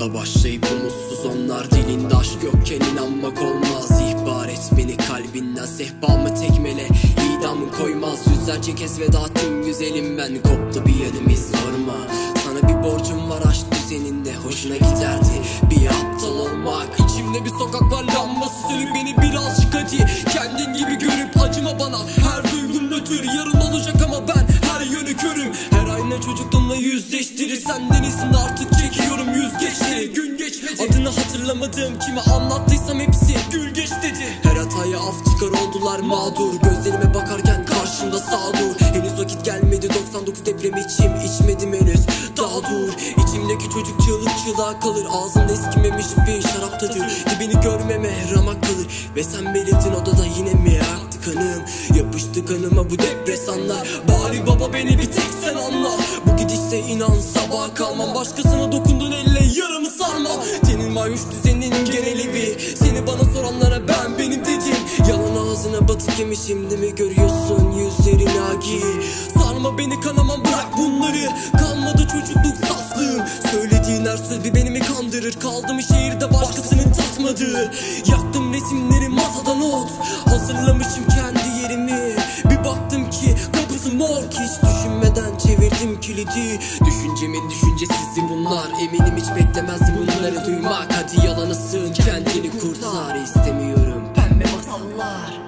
mutla başlayıp umutsuz onlar Dilinde aşk yokken inanmak olmaz. İhbar et beni kalbinden Sehpamı tekmele. İdamı koymaz Yüzlerce kez veda tüm güzelim. Ben Koptu bir yanımız sorma. Sana bir borcum var aşk düzeninde Hoşuna giderdi. Bir aptal olmak İçimde bir sokak var lambası sönük beni birazcık hadi Kendin gibi görüp acıma bana. Her duygum nötr yarın olacak ama ben her yönü körüm. Her ayna çocukluğumla yüzleştirir Senden izin artık Gün geçmedi. Adını hatırlamadığım kime anlattıysam hepsi gül geç dedi. Her hataya af çıkar oldular mağdur. Gözlerime bakarken karşımda sağdur. Henüz vakit gelmedi. 99 deprem içim içmedim henüz. Daha dur. İçimdeki çocuk çığlık çığlığa kalır. Ağzımda eskimemiş bir şarap tadı. Dibini görmeme ramak kalır. Ve sen belirtin odada yine mi aktı kanım? Yapıştı kanıma bu depresanlar. Bari baba beni bir Senin mayuş düzenin genel evi Seni bana soranlara ben benim dedim. Yalan ağzına batık yemiş şimdi mi görüyorsun yüzlerin agi Sarma beni kanamam bırak bunları. Kalmadı çocukluk saflığım Söylediğin her söz bir beni mi kandırır? Kaldım şehirde başkasının tatmadığı Yaktım resimleri masada not Hazırlamışım kendi yerimi. Bir baktım ki kapısı mor Hiç çevirdim kilidi. Düşüncemin düşüncesizdi bunlar. Eminim hiç beklemezdi bunları duymak. Hadi yalana sığın kendini kurtar. İstemiyorum Pembe masallar.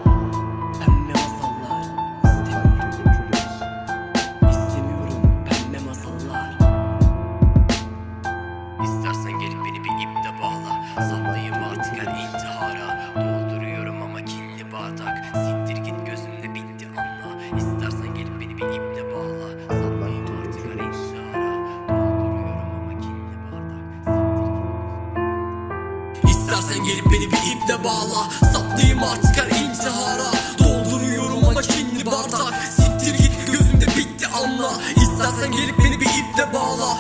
Sallayayım artık her intihara. Dolduruyorum ama kinli bardak. Siktir git gözümde İstersen gelip beni bir iple bağla. Saplayayım artık her intihara. Dolduruyorum ama kinli bardak. Siktir git gözümde bitti anla. İstersen gelip beni bir iple bağla